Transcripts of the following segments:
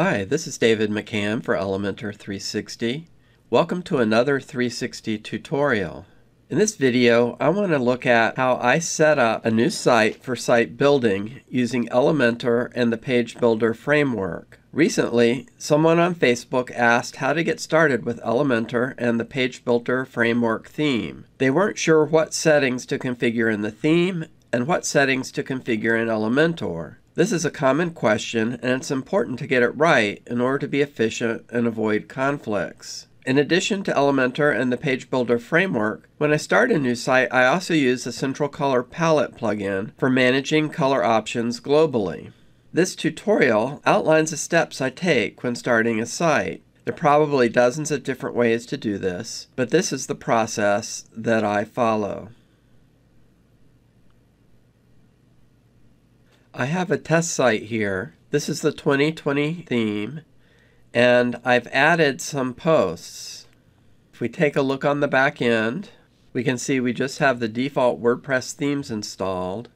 Hi, this is David McCann for Elementor 360. Welcome to another 360 tutorial. In this video, I want to look at how I set up a new site for site building using Elementor and the Page Builder framework. Recently, someone on Facebook asked how to get started with Elementor and the Page Builder framework theme. They weren't sure what settings to configure in the theme and what settings to configure in Elementor. This is a common question and it's important to get it right in order to be efficient and avoid conflicts. In addition to Elementor and the Page Builder framework, when I start a new site, I also use the Central Color Palette plugin for managing color options globally. This tutorial outlines the steps I take when starting a site. There are probably dozens of different ways to do this, but this is the process that I follow. I have a test site here. This is the 2020 theme, and I've added some posts. If we take a look on the back end, we can see we just have the default WordPress themes installed.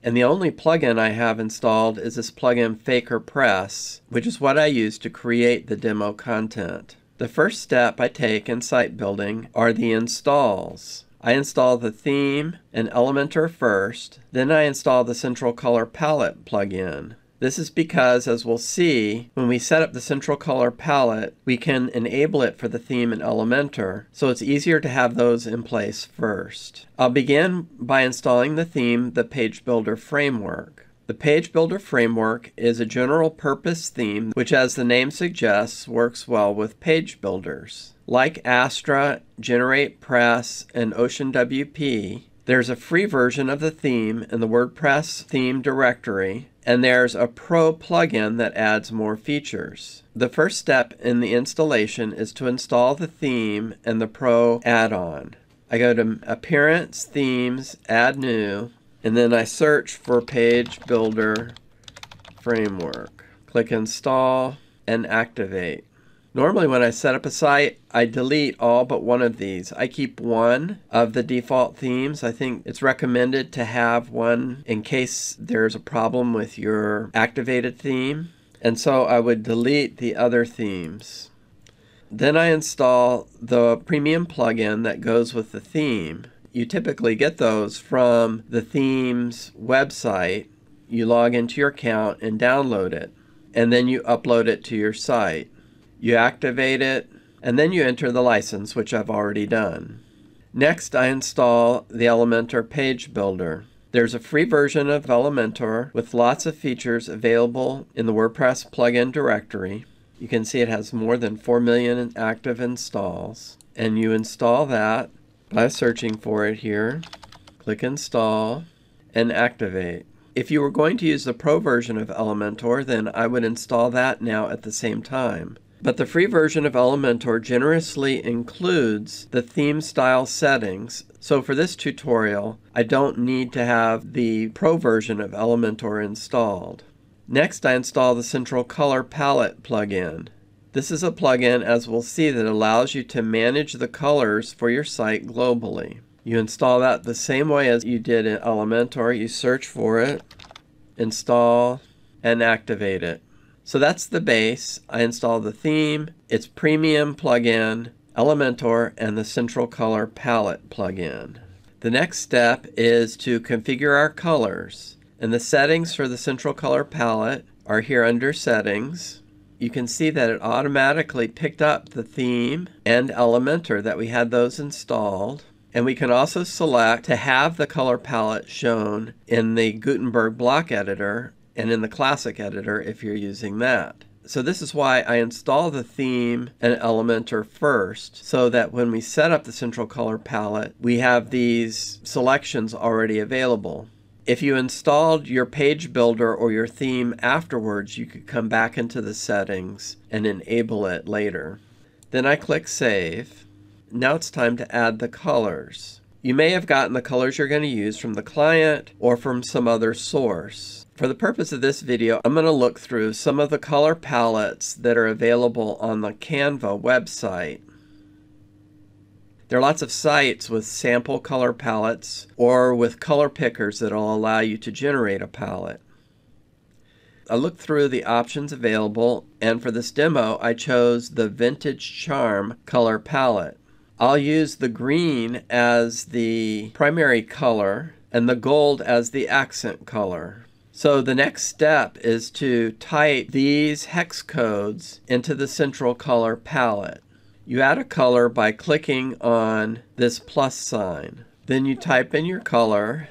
And the only plugin I have installed is this plugin FakerPress, which is what I use to create the demo content. The first step I take in site building are the installs. I install the theme and Elementor first, then I install the Central Color Palette plugin. This is because, as we'll see, when we set up the central color palette, we can enable it for the theme in Elementor, so it's easier to have those in place first. I'll begin by installing the theme, the Page Builder Framework. The Page Builder Framework is a general purpose theme which, as the name suggests, works well with page builders. Like Astra, GeneratePress, and OceanWP, there's a free version of the theme in the WordPress theme directory, and there's a Pro plugin that adds more features. The first step in the installation is to install the theme and the Pro add-on. I go to Appearance, Themes, Add New, and then I search for Page Builder Framework. Click Install and Activate. Normally when I set up a site, I delete all but one of these. I keep one of the default themes. I think it's recommended to have one in case there's a problem with your activated theme. And so I would delete the other themes. Then I install the premium plugin that goes with the theme. You typically get those from the theme's website. You log into your account and download it, and then you upload it to your site you activate it, and then you enter the license, which I've already done. Next, I install the Elementor Page Builder. There's a free version of Elementor with lots of features available in the WordPress plugin directory. You can see it has more than 4 million active installs. And you install that by searching for it here. Click Install and Activate. If you were going to use the Pro version of Elementor, then I would install that now at the same time. But the free version of Elementor generously includes the theme style settings. So for this tutorial, I don't need to have the Pro version of Elementor installed. Next, I install the Central Color Palette plugin. This is a plugin, as we'll see, that allows you to manage the colors for your site globally. You install that the same way as you did in Elementor. You search for it, install, and activate it. So that's the base. I install the theme, its premium plugin, Elementor, and the Central Color Palette plugin. The next step is to configure our colors. And the settings for the Central Color Palette are here under Settings. You can see that it automatically picked up the theme and Elementor that we had those installed. And we can also select to have the color palette shown in the Gutenberg block editor and in the classic editor if you're using that. So this is why I install the theme and Elementor first so that when we set up the central color palette, we have these selections already available. If you installed your page builder or your theme afterwards, you could come back into the settings and enable it later. Then I click Save. Now it's time to add the colors. You may have gotten the colors you're going to use from the client or from some other source. For the purpose of this video, I'm going to look through some of the color palettes that are available on the Canva website. There are lots of sites with sample color palettes or with color pickers that will allow you to generate a palette. I looked through the options available, and for this demo, I chose the Vintage Charm color palette. I'll use the green as the primary color and the gold as the accent color. So the next step is to type these hex codes into the central color palette. You add a color by clicking on this plus sign. Then you type in your color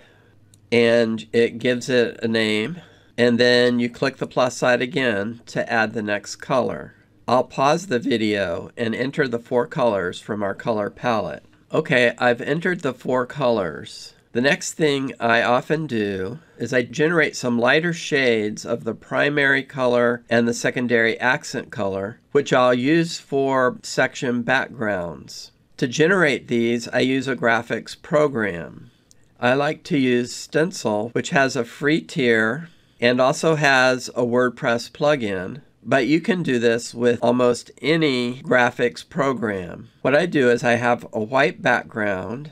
and it gives it a name. And then you click the plus sign again to add the next color. I'll pause the video and enter the four colors from our color palette. Okay, I've entered the four colors. The next thing I often do is I generate some lighter shades of the primary color and the secondary accent color, which I'll use for section backgrounds. To generate these, I use a graphics program. I like to use Stencil, which has a free tier and also has a WordPress plugin. But you can do this with almost any graphics program. What I do is I have a white background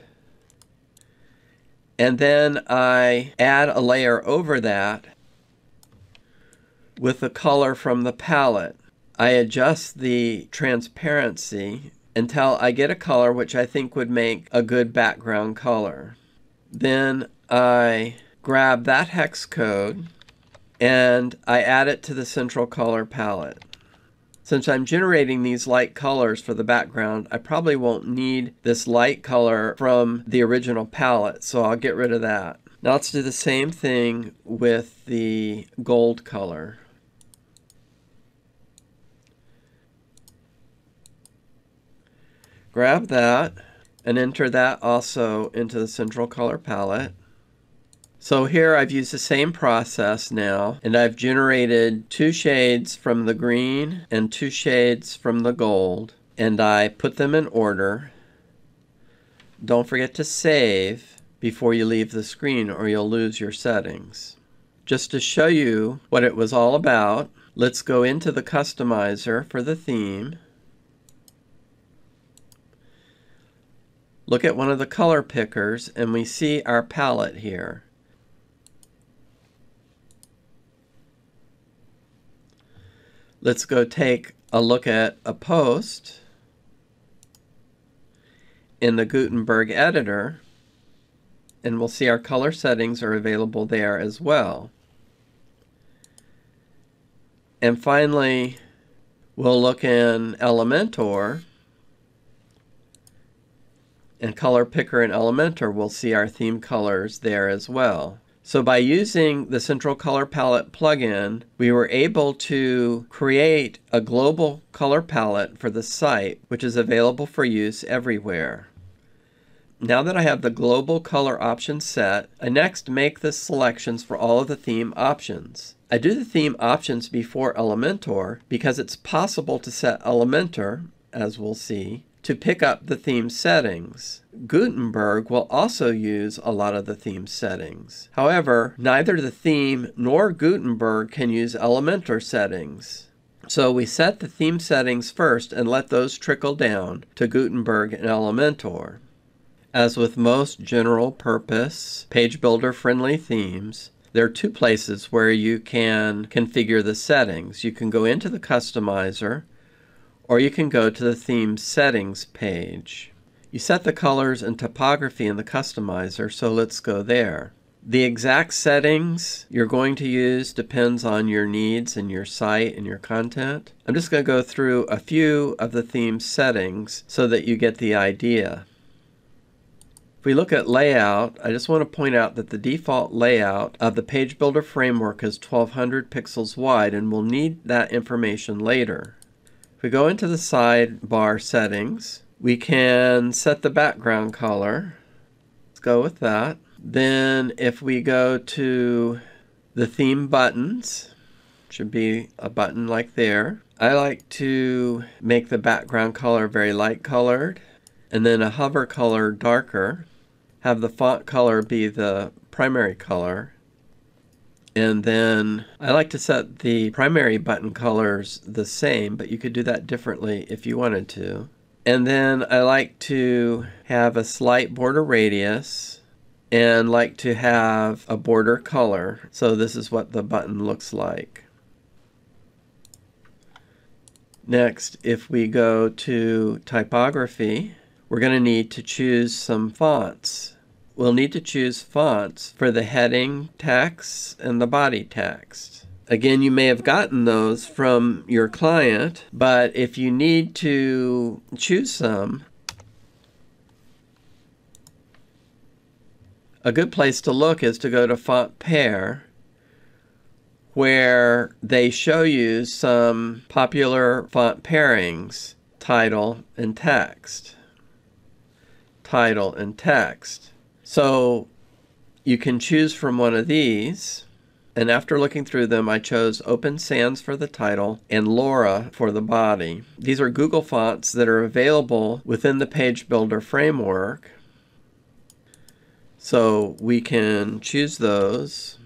and then I add a layer over that with the color from the palette. I adjust the transparency until I get a color which I think would make a good background color. Then I grab that hex code and I add it to the central color palette. Since I'm generating these light colors for the background, I probably won't need this light color from the original palette, so I'll get rid of that. Now let's do the same thing with the gold color. Grab that and enter that also into the central color palette. So here I've used the same process now and I've generated two shades from the green and two shades from the gold and I put them in order. Don't forget to save before you leave the screen or you'll lose your settings. Just to show you what it was all about, let's go into the customizer for the theme Look at one of the color pickers and we see our palette here. Let's go take a look at a post in the Gutenberg editor and we'll see our color settings are available there as well. And finally, we'll look in Elementor and Color Picker in Elementor, we'll see our theme colors there as well. So by using the Central Color Palette plugin, we were able to create a global color palette for the site, which is available for use everywhere. Now that I have the global color options set, I next make the selections for all of the theme options. I do the theme options before Elementor because it's possible to set Elementor, as we'll see, to pick up the theme settings. Gutenberg will also use a lot of the theme settings. However, neither the theme nor Gutenberg can use Elementor settings. So we set the theme settings first and let those trickle down to Gutenberg and Elementor. As with most general purpose, page builder friendly themes, there are two places where you can configure the settings. You can go into the customizer or you can go to the theme settings page. You set the colors and typography in the customizer, so let's go there. The exact settings you're going to use depends on your needs and your site and your content. I'm just going to go through a few of the theme settings so that you get the idea. If we look at layout, I just want to point out that the default layout of the Page Builder framework is 1200 pixels wide and we'll need that information later we go into the sidebar settings, we can set the background color. Let's go with that. Then if we go to the theme buttons, should be a button like there. I like to make the background color very light colored and then a hover color darker. Have the font color be the primary color and then I like to set the primary button colors the same, but you could do that differently if you wanted to. And then I like to have a slight border radius and like to have a border color. So this is what the button looks like. Next, if we go to typography, we're going to need to choose some fonts. We'll need to choose fonts for the heading text and the body text. Again, you may have gotten those from your client, but if you need to choose some, a good place to look is to go to Font Pair where they show you some popular font pairings, title and text. Title and text. So you can choose from one of these. And after looking through them, I chose Open Sans for the title and Lora for the body. These are Google fonts that are available within the Page Builder framework. So we can choose those.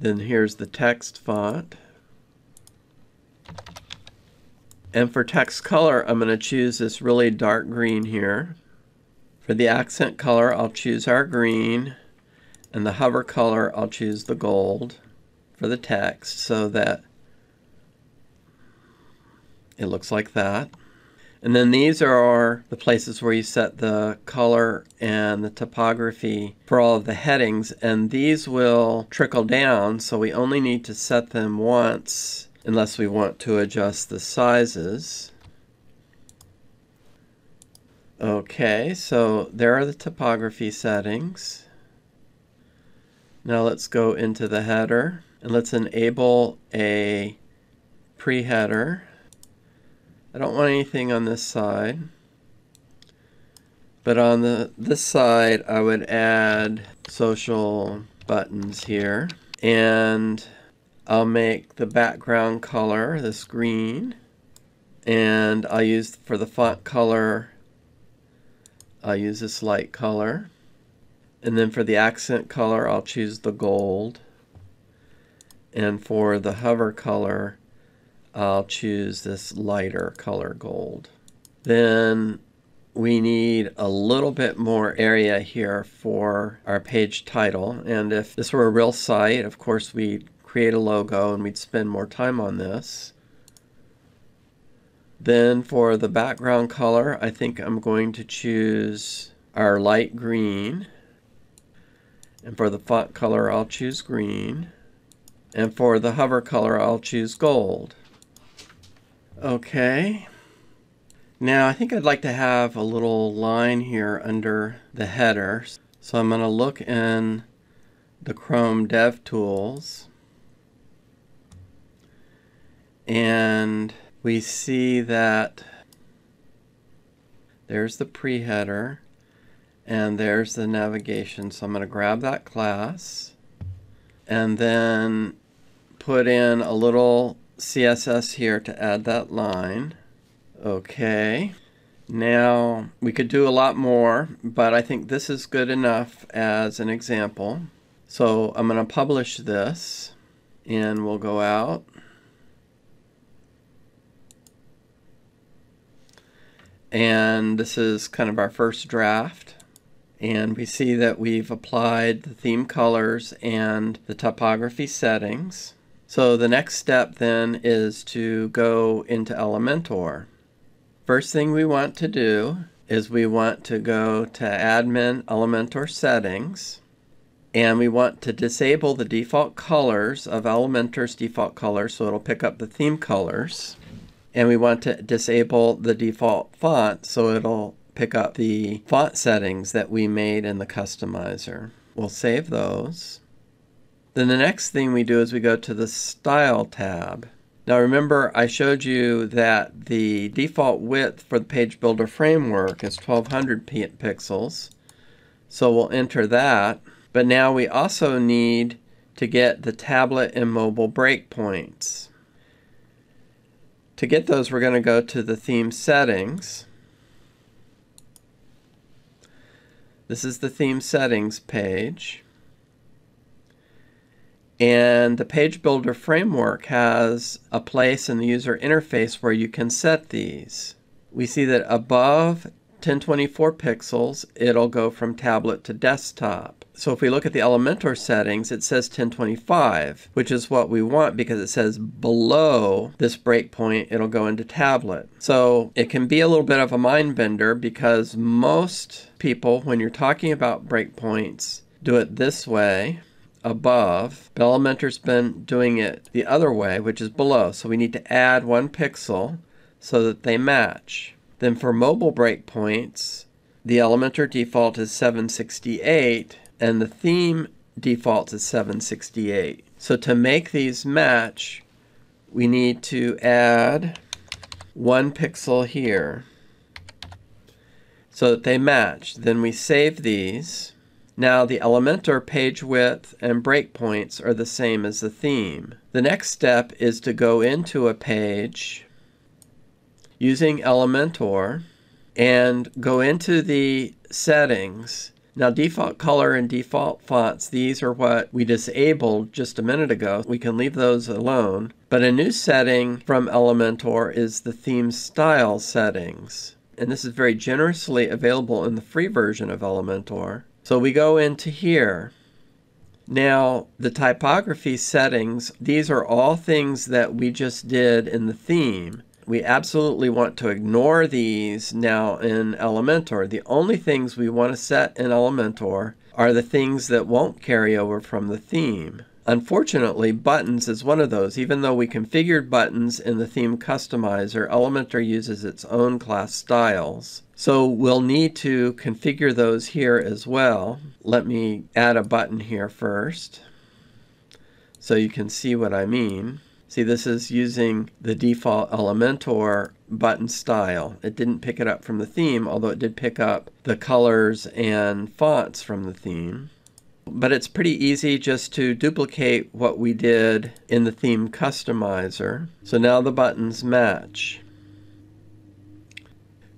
Then here's the text font. And for text color, I'm going to choose this really dark green here. For the accent color, I'll choose our green. And the hover color, I'll choose the gold for the text so that it looks like that. And then these are the places where you set the color and the typography for all of the headings. And these will trickle down, so we only need to set them once unless we want to adjust the sizes. Okay, so there are the topography settings. Now let's go into the header and let's enable a pre-header. I don't want anything on this side. But on the this side, I would add social buttons here. And I'll make the background color this green. And I'll use for the font color, I'll use this light color. And then for the accent color, I'll choose the gold. And for the hover color, I'll choose this lighter color gold. Then we need a little bit more area here for our page title. And if this were a real site, of course, we'd create a logo and we'd spend more time on this. Then for the background color, I think I'm going to choose our light green. And for the font color, I'll choose green. And for the hover color, I'll choose gold. Okay. Now I think I'd like to have a little line here under the header. So I'm going to look in the Chrome DevTools. And we see that there's the pre-header and there's the navigation. So I'm going to grab that class and then put in a little CSS here to add that line. Okay. Now, we could do a lot more, but I think this is good enough as an example. So I'm going to publish this, and we'll go out. And this is kind of our first draft. And we see that we've applied the theme colors and the typography settings. So the next step then is to go into Elementor. First thing we want to do is we want to go to Admin Elementor Settings and we want to disable the default colors of Elementor's default colors so it'll pick up the theme colors. And we want to disable the default font so it'll pick up the font settings that we made in the customizer. We'll save those. Then the next thing we do is we go to the Style tab. Now remember I showed you that the default width for the Page Builder framework is 1200 pixels. So we'll enter that. But now we also need to get the tablet and mobile breakpoints. To get those, we're going to go to the theme settings. This is the theme settings page. And the Page Builder framework has a place in the user interface where you can set these. We see that above 1024 pixels, it'll go from tablet to desktop. So if we look at the Elementor settings, it says 1025, which is what we want because it says below this breakpoint, it'll go into tablet. So it can be a little bit of a mind bender because most people, when you're talking about breakpoints, do it this way above. Elementor's been doing it the other way, which is below. So we need to add one pixel so that they match. Then for mobile breakpoints, the Elementor default is 768 and the theme default is 768. So to make these match, we need to add one pixel here so that they match. Then we save these. Now the Elementor page width and breakpoints are the same as the theme. The next step is to go into a page using Elementor and go into the settings now default color and default fonts, these are what we disabled just a minute ago. We can leave those alone. But a new setting from Elementor is the theme style settings. And this is very generously available in the free version of Elementor. So we go into here. Now, the typography settings, these are all things that we just did in the theme we absolutely want to ignore these now in Elementor. The only things we want to set in Elementor are the things that won't carry over from the theme. Unfortunately, buttons is one of those. Even though we configured buttons in the theme customizer, Elementor uses its own class styles. So we'll need to configure those here as well. Let me add a button here first so you can see what I mean. See, this is using the default Elementor button style. It didn't pick it up from the theme, although it did pick up the colors and fonts from the theme. But it's pretty easy just to duplicate what we did in the theme customizer. So now the buttons match.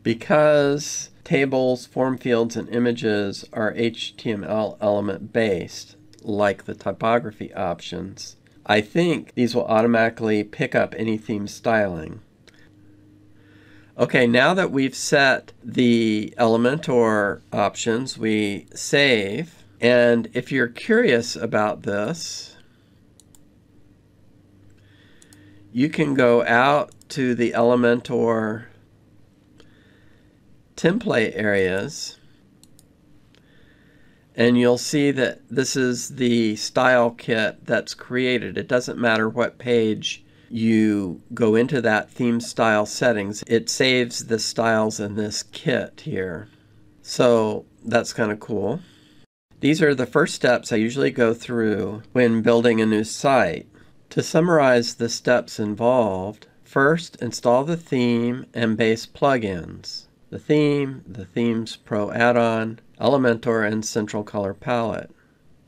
Because tables, form fields, and images are HTML element based, like the typography options, I think these will automatically pick up any theme styling. Okay, now that we've set the Elementor options, we save. And if you're curious about this, you can go out to the Elementor template areas and you'll see that this is the style kit that's created. It doesn't matter what page you go into that theme style settings, it saves the styles in this kit here. So that's kind of cool. These are the first steps I usually go through when building a new site. To summarize the steps involved, first install the theme and base plugins. The theme, the Themes Pro add-on, Elementor, and Central Color Palette.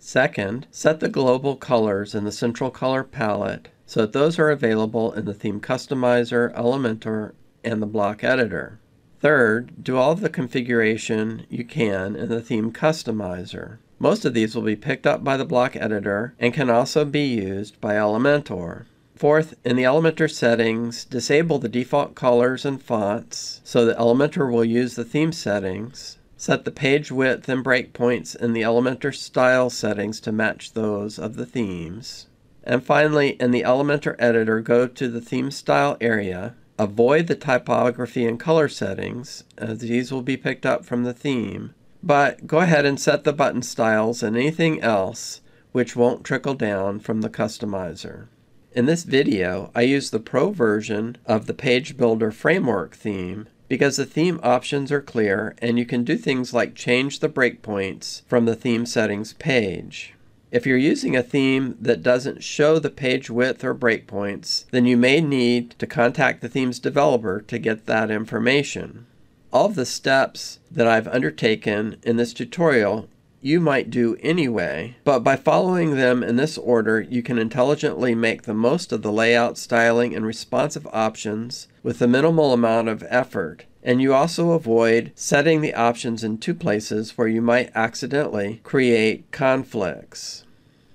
Second, set the global colors in the Central Color Palette so that those are available in the Theme Customizer, Elementor, and the Block Editor. Third, do all of the configuration you can in the Theme Customizer. Most of these will be picked up by the Block Editor and can also be used by Elementor. Fourth, in the Elementor settings, disable the default colors and fonts so that Elementor will use the theme settings. Set the page width and breakpoints in the Elementor style settings to match those of the themes. And finally, in the Elementor editor, go to the theme style area. Avoid the typography and color settings, as these will be picked up from the theme. But go ahead and set the button styles and anything else which won't trickle down from the customizer. In this video, I use the Pro version of the Page Builder Framework theme because the theme options are clear and you can do things like change the breakpoints from the theme settings page. If you're using a theme that doesn't show the page width or breakpoints, then you may need to contact the theme's developer to get that information. All of the steps that I've undertaken in this tutorial you might do anyway, but by following them in this order, you can intelligently make the most of the layout, styling, and responsive options with a minimal amount of effort. And you also avoid setting the options in two places where you might accidentally create conflicts.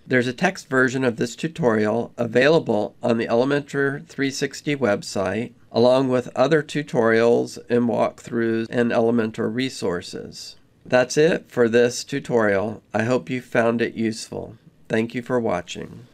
There's a text version of this tutorial available on the Elementor 360 website, along with other tutorials and walkthroughs and Elementor resources. That's it for this tutorial. I hope you found it useful. Thank you for watching.